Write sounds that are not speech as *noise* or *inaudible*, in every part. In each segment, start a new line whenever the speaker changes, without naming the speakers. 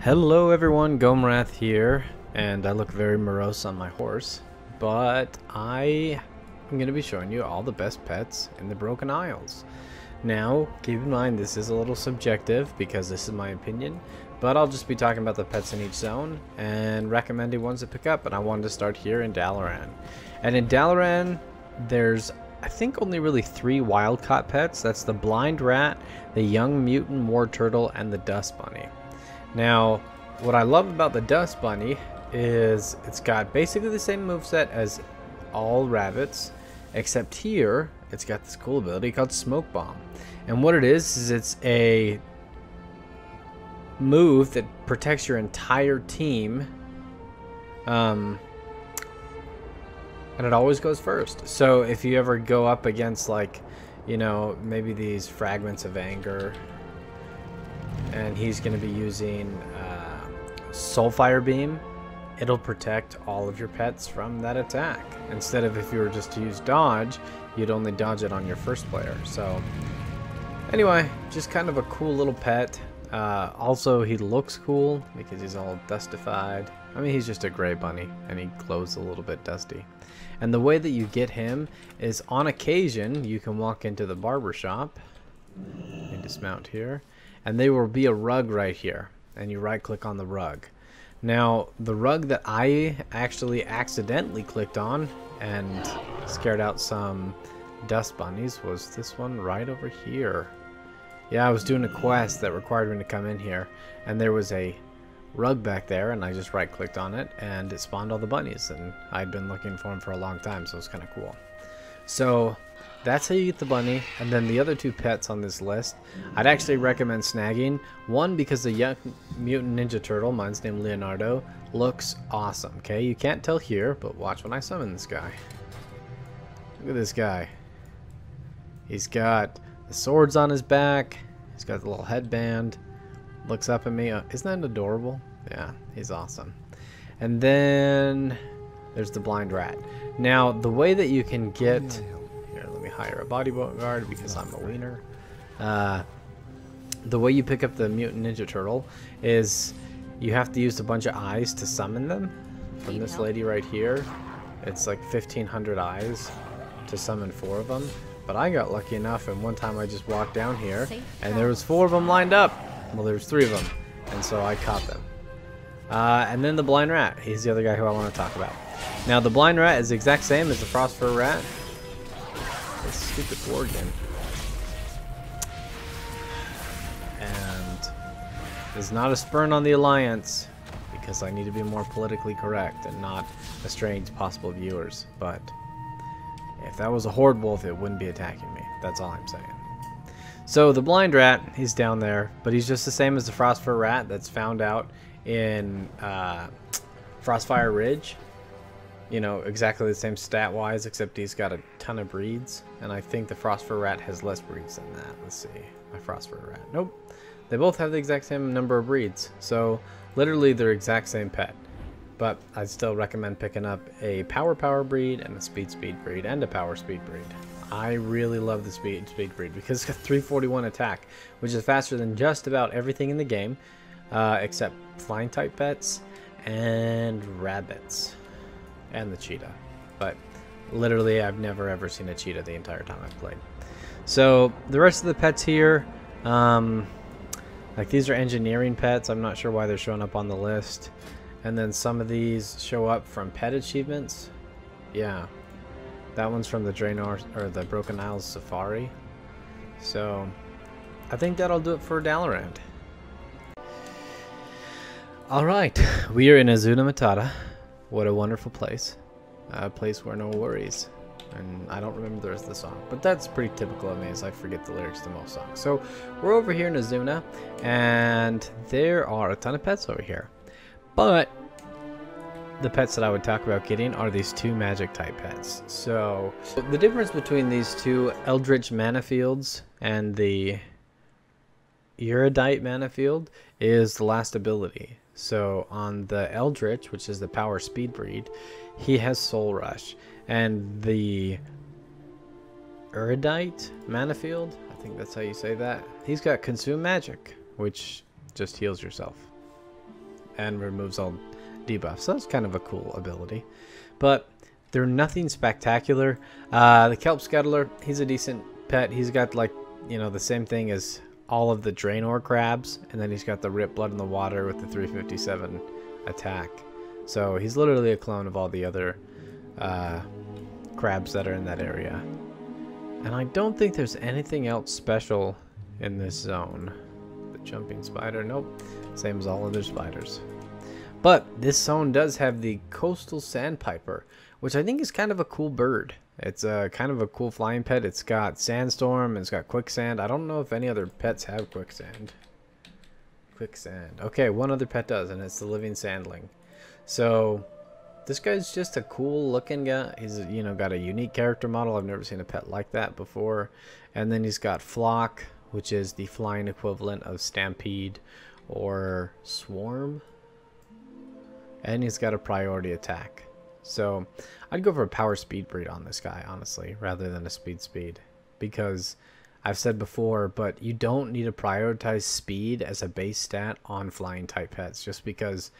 Hello everyone, Gomirath here, and I look very morose on my horse, but I am going to be showing you all the best pets in the Broken Isles. Now, keep in mind this is a little subjective because this is my opinion, but I'll just be talking about the pets in each zone and recommending ones to pick up, and I wanted to start here in Dalaran. And in Dalaran, there's I think only really three wild caught pets. That's the blind rat, the young mutant war turtle, and the dust bunny. Now, what I love about the dust bunny is it's got basically the same moveset as all rabbits, except here it's got this cool ability called smoke bomb. And what it is is it's a move that protects your entire team um, and it always goes first. So if you ever go up against like, you know, maybe these fragments of anger, and he's going to be using uh, Soulfire Beam, it'll protect all of your pets from that attack. Instead of if you were just to use dodge, you'd only dodge it on your first player. So anyway, just kind of a cool little pet. Uh, also, he looks cool because he's all dustified. I mean, he's just a gray bunny, and he glows a little bit dusty. And the way that you get him is on occasion, you can walk into the barber shop and dismount here, and there will be a rug right here, and you right click on the rug. Now, the rug that I actually accidentally clicked on and scared out some dust bunnies was this one right over here. Yeah, I was doing a quest that required me to come in here, and there was a rug back there and I just right clicked on it and it spawned all the bunnies and I'd been looking for them for a long time so it's kind of cool. So that's how you get the bunny and then the other two pets on this list I'd actually recommend snagging. One because the young mutant ninja turtle, mine's named Leonardo, looks awesome. Okay, you can't tell here but watch when I summon this guy. Look at this guy. He's got the swords on his back. He's got the little headband looks up at me. Uh, isn't that adorable? Yeah, he's awesome. And then there's the blind rat. Now, the way that you can get... Here, let me hire a bodyguard because I'm a wiener. Uh, the way you pick up the mutant ninja turtle is you have to use a bunch of eyes to summon them. From this lady right here, it's like 1,500 eyes to summon four of them. But I got lucky enough, and one time I just walked down here, and there was four of them lined up. Well, there's three of them, and so I caught them. Uh, and then the blind rat. He's the other guy who I want to talk about. Now, the blind rat is the exact same as the frost fur rat. This stupid game. And there's not a spurn on the Alliance because I need to be more politically correct and not estrange possible viewers. But if that was a horde wolf, it wouldn't be attacking me. That's all I'm saying. So the blind rat, he's down there, but he's just the same as the frost fur rat that's found out in uh, Frostfire Ridge. You know, exactly the same stat-wise, except he's got a ton of breeds. And I think the frost fur rat has less breeds than that. Let's see. My frost fur rat. Nope. They both have the exact same number of breeds. So, literally, they're exact same pet. But I'd still recommend picking up a power power breed and a speed speed breed and a power speed breed. I really love the speed speed breed because it's got 341 attack, which is faster than just about everything in the game, uh, except flying type pets and rabbits and the cheetah. But literally, I've never ever seen a cheetah the entire time I've played. So the rest of the pets here, um, like these are engineering pets. I'm not sure why they're showing up on the list. And then some of these show up from pet achievements. Yeah, that one's from the Draenor or the Broken Isles Safari. So I think that'll do it for Dalaran. Alright, we are in Azsuna Matata. What a wonderful place. A place where no worries. And I don't remember the rest of the song. But that's pretty typical of me as I forget the lyrics to most songs. So we're over here in Azsuna, and there are a ton of pets over here. But the pets that I would talk about getting are these two magic type pets. So the difference between these two Eldritch Manafiends and the Erudite Manafiend is the last ability. So on the Eldritch, which is the power speed breed, he has Soul Rush. And the Erudite Manafiend, I think that's how you say that, he's got Consume Magic, which just heals yourself. and removes all debuffs. So that's kind of a cool ability. But they're nothing spectacular. Uh, the Kelp Scuttler, he's a decent pet. He's got like, you know, the same thing as all of the Draenor crabs, and then he's got the Rip Blood in the Water with the 357 attack. So he's literally a clone of all the other uh, crabs that are in that area. And I don't think there's anything else special in this zone. The jumping spider, nope. Same as all other spiders. But this zone does have the coastal sandpiper, which I think is kind of a cool bird. It's a kind of a cool flying pet. It's got sandstorm, it's got quicksand. I don't know if any other pets have quicksand. Quicksand. Okay, one other pet does, and it's the living sandling. So this guy's just a cool looking guy. He's you know got a unique character model. I've never seen a pet like that before. And then he's got Flock, which is the flying equivalent of Stampede or Swarm. And he's got a priority attack. So I'd go for a power speed breed on this guy, honestly, rather than a speed speed. Because I've said before, but you don't need to prioritize speed as a base stat on flying type pets just because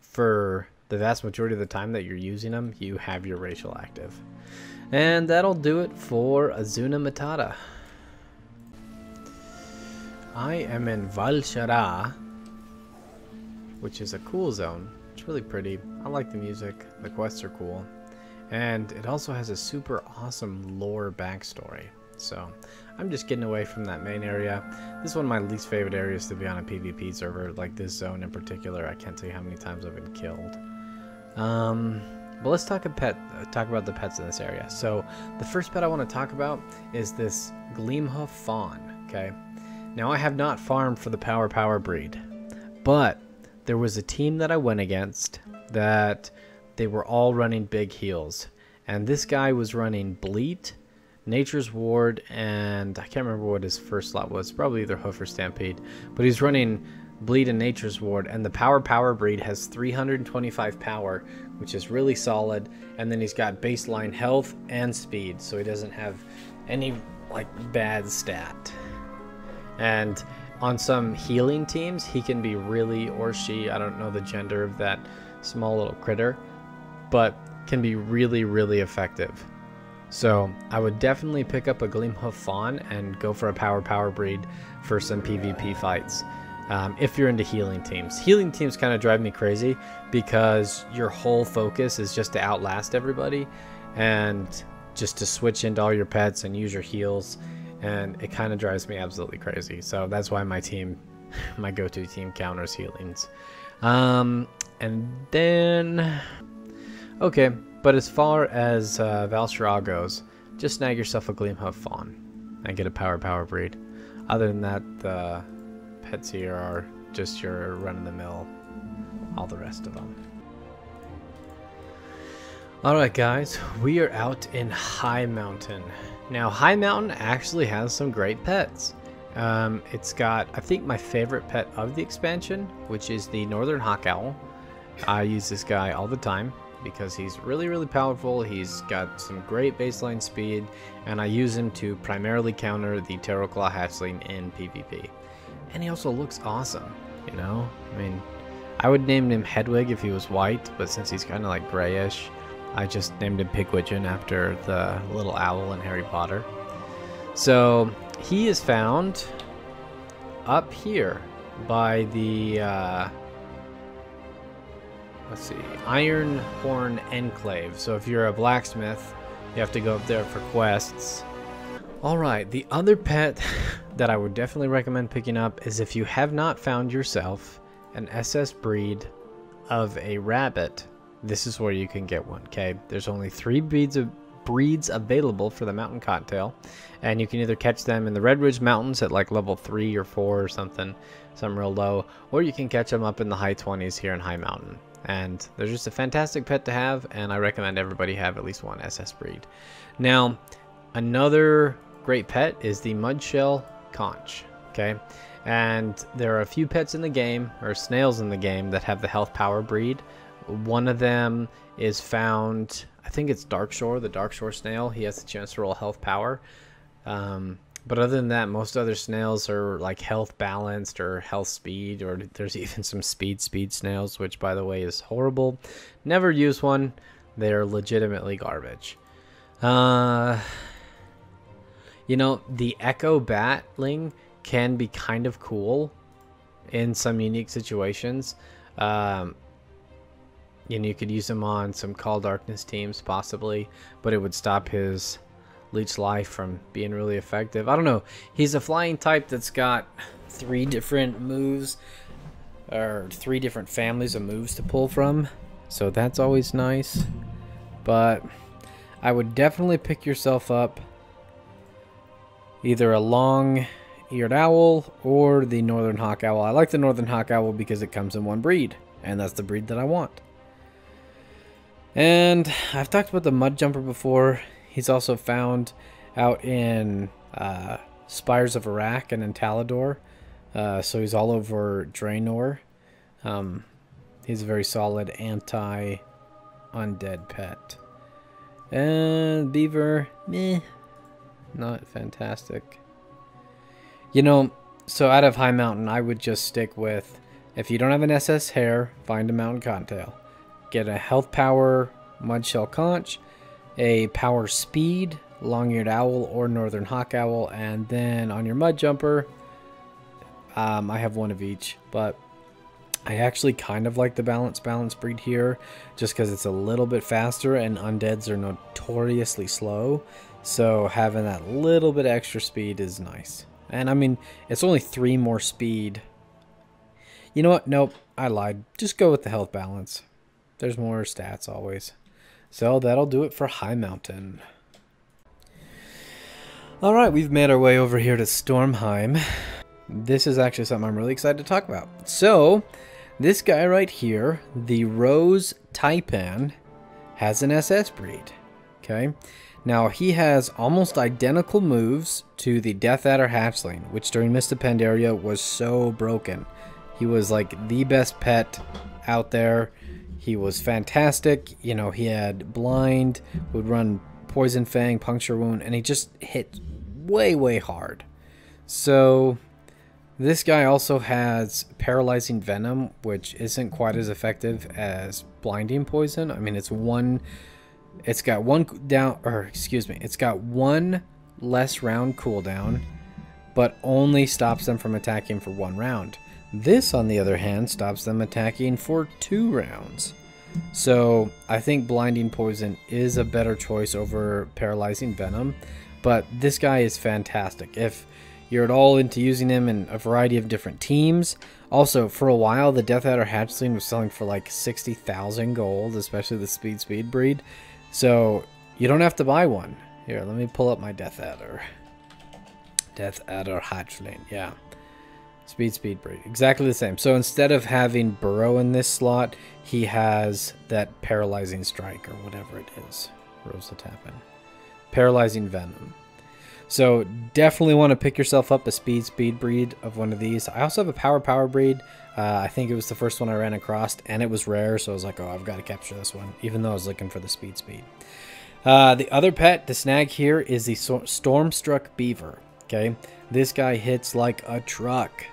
for the vast majority of the time that you're using them, you have your racial active. And that'll do it for Azsuna Matata. I am in Val'sharah, which is a cool zone. It's really pretty. I like the music. The quests are cool. And it also has a super awesome lore backstory. So I'm just getting away from that main area. This is one of my least favorite areas to be on a PvP server, like this zone in particular. I can't tell you how many times I've been killed. Um, but let's talk a pet. Uh, talk about the pets in this area. So the first pet I want to talk about is this Gleamhoof Fawn. Okay. Now I have not farmed for the Power Power breed, but there was a team that I went against that they were all running big heals. And this guy was running Bleat, Nature's Ward, and I can't remember what his first slot was. Probably either Hoof or Stampede. But he's running Bleat and Nature's Ward. And the Power Power breed has 325 power, which is really solid. And then he's got baseline health and speed. So he doesn't have any like bad stat. And on some healing teams, he can be really, or she, I don't know the gender of that small little critter, but can be really, really effective. So I would definitely pick up a Gleamhoof Fawn and go for a Power Power breed for some PvP fights. Um, if you're into healing teams. Healing teams kind of drive me crazy because your whole focus is just to outlast everybody and just to switch into all your pets and use your heals and it kind of drives me absolutely crazy. So that's why my team, *laughs* my go-to team counters healings. Um, and then, okay, but as far as uh, Val'sharah goes, just snag yourself a Gleamhoof Fawn and get a Power Power breed. Other than that, the pets here are just your run-of-the-mill, all the rest of them. Alright guys, we are out in High Mountain. Now, High Mountain actually has some great pets. Um, it's got, I think, my favorite pet of the expansion, which is the Northern Hawk Owl. I use this guy all the time because he's really, really powerful. He's got some great baseline speed, and I use him to primarily counter the Terrorclaw Hatchling in PvP. And he also looks awesome, you know? I mean, I would name him Hedwig if he was white, but since he's kind of like grayish, I just named him Pigwidgeon after the little owl in Harry Potter. So he is found up here by the uh, let's see Iron Horn Enclave. So if you're a blacksmith, you have to go up there for quests. All right, the other pet *laughs* that I would definitely recommend picking up is if you have not found yourself an SS breed of a rabbit this is where you can get one. Okay, there's only three breeds of breeds available for the mountain cottontail, and you can either catch them in the Red Ridge Mountains at like level three or four or something, some real low, or you can catch them up in the high 20s here in High Mountain. And they're just a fantastic pet to have, and I recommend everybody have at least one SS breed. Now, another great pet is the Mudshell Conch. Okay, and there are a few pets in the game, or snails in the game, that have the health power breed. One of them is found, I think it's Darkshore, the Darkshore snail. He has a chance to roll health power. Um, but other than that, most other snails are like health balanced or health speed, or there's *laughs* even some speed speed snails, which by the way is horrible. Never use one. They're legitimately garbage. Uh, you know, the Echo Batling can be kind of cool in some unique situations. Um, know, you could use him on some Call Darkness teams, possibly, but it would stop his Leech Life from being really effective. I don't know. He's a flying type that's got three different moves, or three different families of moves to pull from, so that's always nice. But I would definitely pick yourself up either a long eared owl or the northern hawk owl. I like the northern hawk owl because it comes in one breed, and that's the breed that I want. And I've talked about the mud jumper before. He's also found out in uh, Spires of Arak and in Talador. Uh, so he's all over Draenor. Um, he's a very solid anti-undead pet. And Beaver, meh, not fantastic. You know, so out of High Mountain, I would just stick with, if you don't have an SS hare, find a Mountain Cottontail. Get a Health Power Mudshell Conch, a Power Speed Long-Eared Owl or Northern Hawk Owl, and then on your Mud Jumper, um, I have one of each, but I actually kind of like the balance balance breed here just because it's a little bit faster and undeads are notoriously slow. So having that little bit extra speed is nice. And I mean, it's only three more speed. You know what? Nope, I lied. Just go with the health balance. There's more stats always. So that'll do it for High Mountain. Alright, we've made our way over here to Stormheim. This is actually something I'm really excited to talk about. So, this guy right here, the Rose Taipan, has an SS breed. Okay. Now, he has almost identical moves to the Death Adder Hatchling, which during of Pandaria was so broken. He was like the best pet out there. He was fantastic. You know, he had blind, would run poison fang, puncture wound, and he just hit way, way hard. So, this guy also has paralyzing venom, which isn't quite as effective as blinding poison. I mean, it's one it's got one down, or excuse me, it's got one less round cooldown, but only stops them from attacking for one round. This, on the other hand, stops them attacking for two rounds. So I think Blinding Poison is a better choice over Paralyzing Venom, but this guy is fantastic. If you're at all into using him in a variety of different teams, also for a while the Death Adder Hatchling was selling for like 60,000 gold, especially the Speed Speed breed. So you don't have to buy one. Here, let me pull up my Death Adder. Death Adder Hatchling, yeah. Speed, speed, breed. Exactly the same. So instead of having Burrow in this slot, he has that Paralyzing Strike or whatever it is. Rose Taipan. Paralyzing Venom. So definitely want to pick yourself up a speed speed breed of one of these. I also have a power power breed. Uh, I think it was the first one I ran across, and it was rare, so I was like, oh, I've got to capture this one, even though I was looking for the speed speed. Uh, the other pet to snag here is the Stormstruck Beaver. Okay, this guy hits like a truck.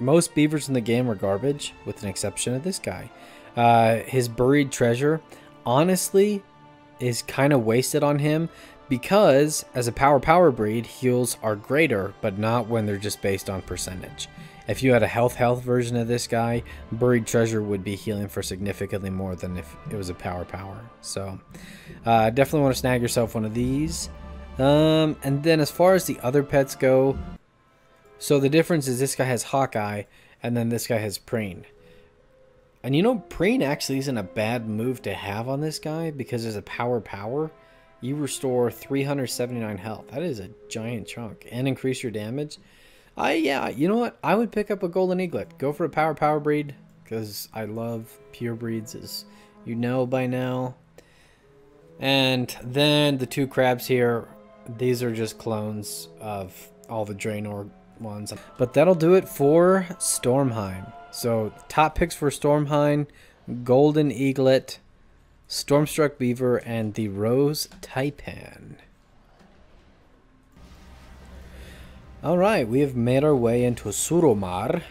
Most beavers in the game are garbage, with an exception of this guy. Uh, his buried treasure, honestly, is kind of wasted on him because as a power power breed, heals are greater, but not when they're just based on percentage. If you had a health health version of this guy, buried treasure would be healing for significantly more than if it was a power power. So uh, definitely want to snag yourself one of these. Um, and then as far as the other pets go, so the difference is this guy has Hawkeye, and then this guy has Preen. And you know, Preen actually isn't a bad move to have on this guy because there's a power power you restore 379 health. That is a giant chunk. And increase your damage. I yeah, you know what? I would pick up a golden eaglet. Go for a power power breed because I love pure breeds as you know by now. And then the two crabs here, these are just clones of all the Draenor ones. But that'll do it for Stormheim. So top picks for Stormheim, Golden Eaglet, Stormstruck Beaver, and the Rose Taipan. Alright, we have made our way into Suramar.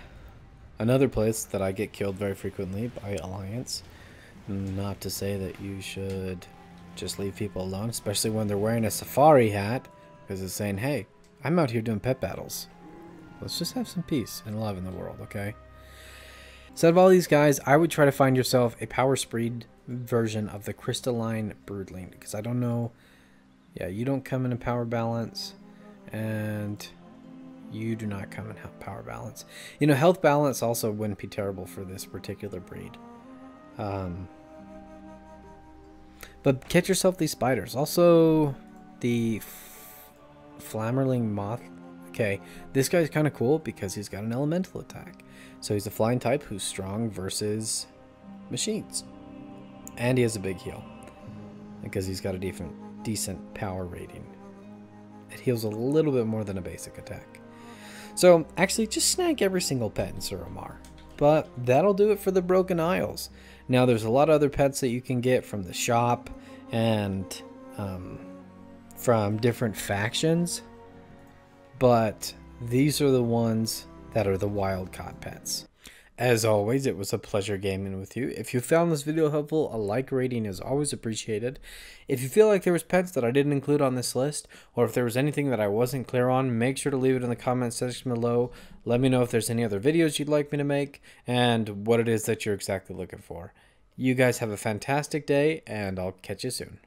Another place that I get killed very frequently by Alliance. Not to say that you should just leave people alone, especially when they're wearing a safari hat, because it's saying, hey, I'm out here doing pet battles. Let's just have some peace and love in the world, okay? Instead of all these guys, I would try to find yourself a power speed version of the crystalline broodling, because I don't know. Yeah, you don't come in a power balance, and you do not come in power balance. You know, health balance also wouldn't be terrible for this particular breed. Um, but catch yourself these spiders. Also, the Flammerling Moth. Okay, this guy's kind of cool because he's got an elemental attack. So he's a flying type who's strong versus machines. And he has a big heal. Because he's got a decent, decent power rating. It heals a little bit more than a basic attack. So actually just snag every single pet in Suramar. But that'll do it for the Broken Isles. Now there's a lot of other pets that you can get from the shop and um, from different factions. But these are the ones that are the wild caught pets. As always, it was a pleasure gaming with you. If you found this video helpful, a like rating is always appreciated. If you feel like there was pets that I didn't include on this list, or if there was anything that I wasn't clear on, make sure to leave it in the comment section below. Let me know if there's any other videos you'd like me to make, and what it is that you're exactly looking for. You guys have a fantastic day, and I'll catch you soon.